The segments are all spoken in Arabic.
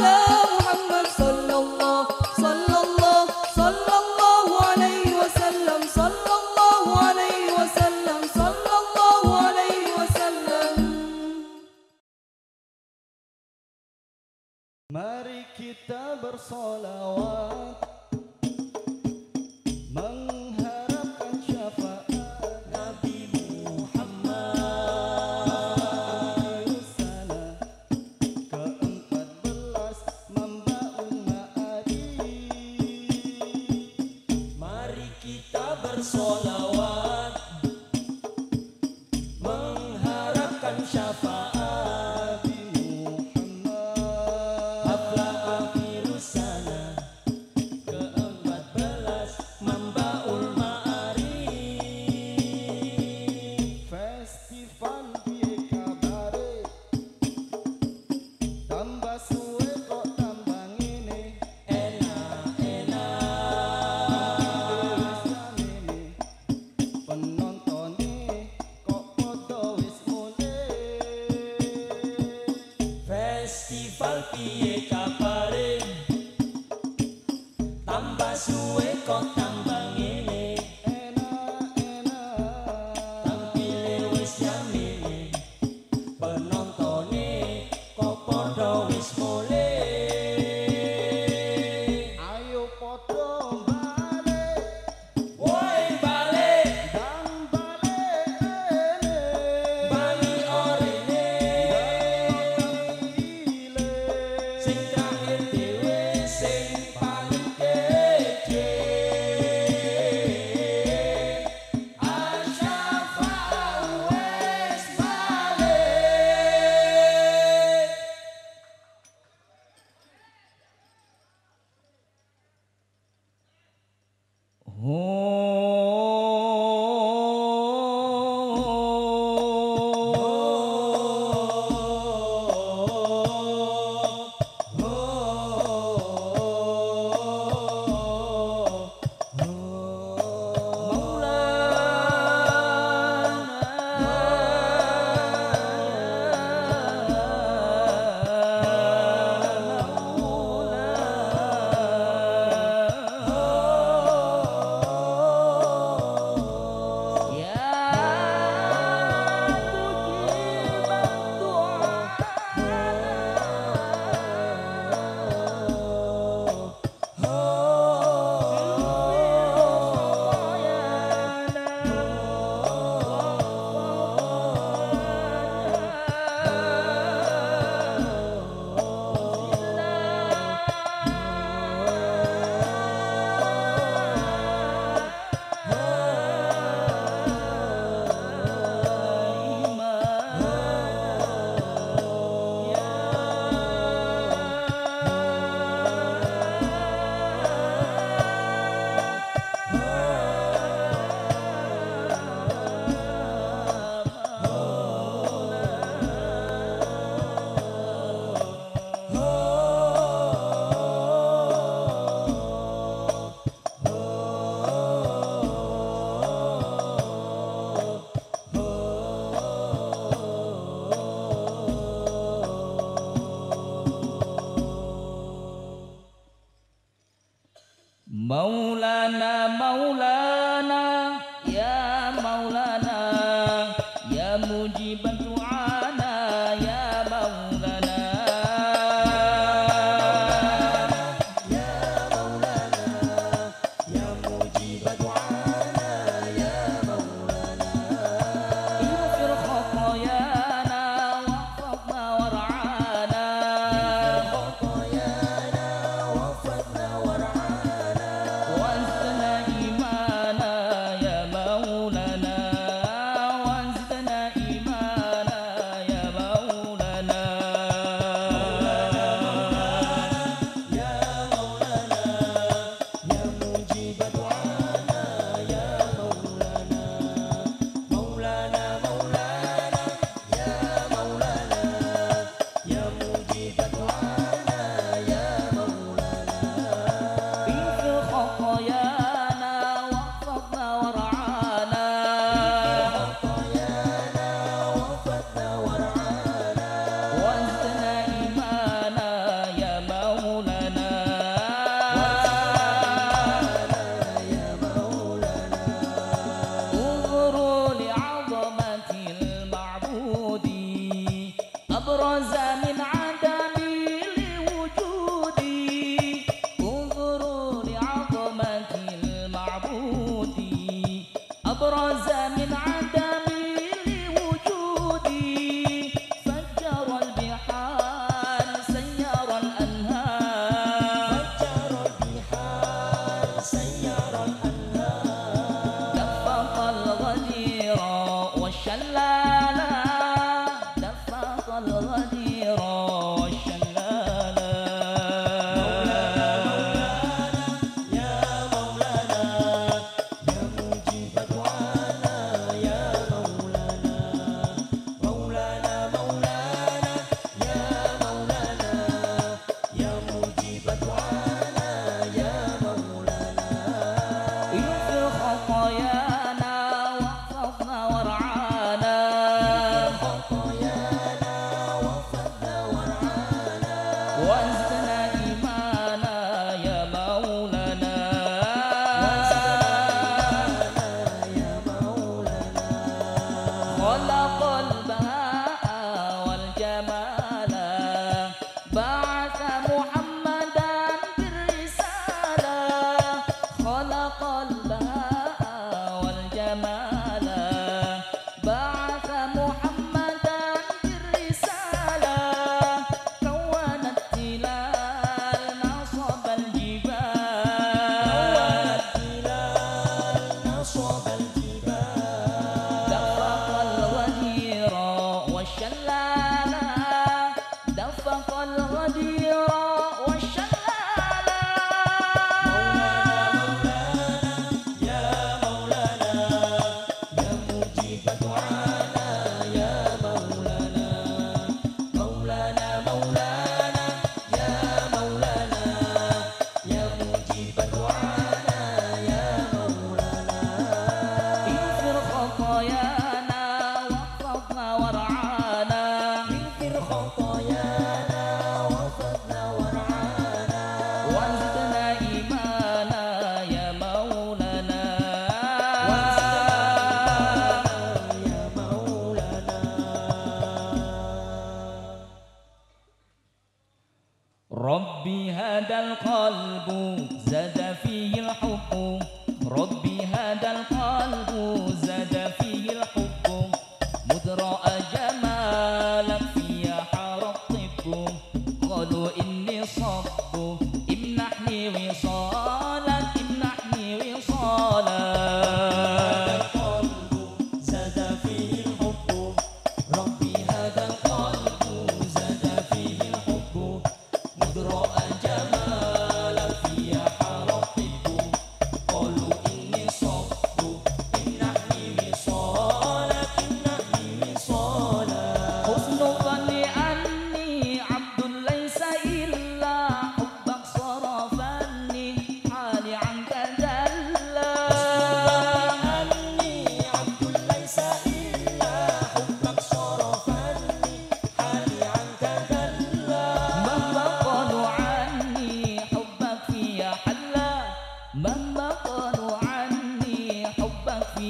love. suối con tăng bờ mujiban du'ana Ya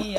حبك في